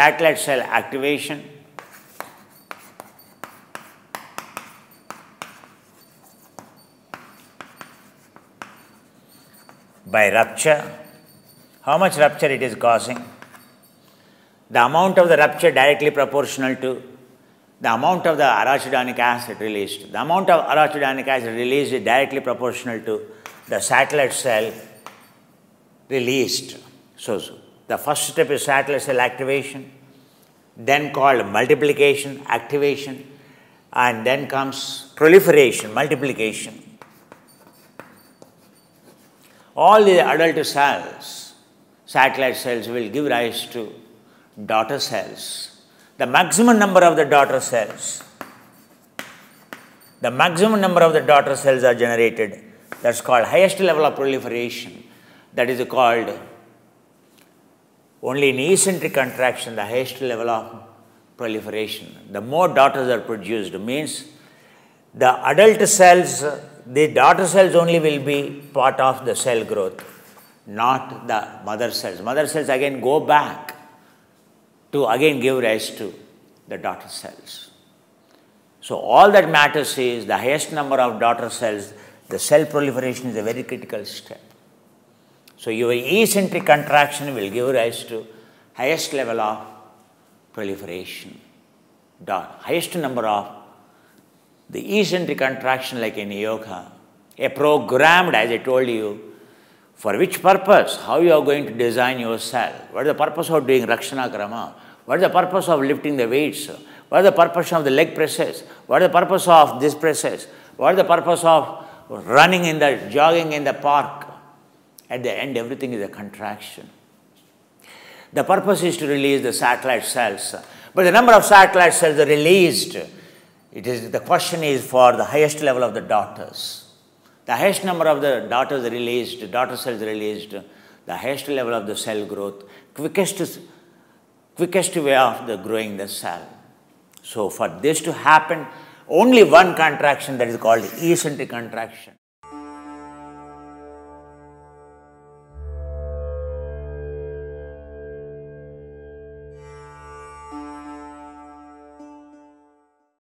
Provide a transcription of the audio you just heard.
satellite cell activation, by rupture, how much rupture it is causing, the amount of the rupture directly proportional to the amount of the arachidonic acid released. The amount of arachidonic acid released is directly proportional to the satellite cell released. So, so the first step is satellite cell activation, then called multiplication, activation, and then comes proliferation, multiplication. All the adult cells, satellite cells, will give rise to daughter cells. The maximum number of the daughter cells, the maximum number of the daughter cells are generated. That's called highest level of proliferation. That is called only in eccentric contraction, the highest level of proliferation. The more daughters are produced means the adult cells, the daughter cells only will be part of the cell growth, not the mother cells. Mother cells again go back to again give rise to the daughter cells. So, all that matters is the highest number of daughter cells, the cell proliferation is a very critical step. So, your eccentric contraction will give rise to highest level of proliferation, dot, highest number of the eccentric contraction like in yoga, a programmed as I told you, for which purpose, how you are going to design your cell, what is the purpose of doing Rakshana Krama, what is the purpose of lifting the weights, what is the purpose of the leg presses, what is the purpose of this presses, what is the purpose of running in the, jogging in the park. At the end, everything is a contraction. The purpose is to release the satellite cells, but the number of satellite cells are released it is the question is for the highest level of the daughters. The highest number of the daughters released, daughter cells released, the highest level of the cell growth, quickest, quickest way of the growing the cell. So for this to happen, only one contraction that is called eccentric contraction.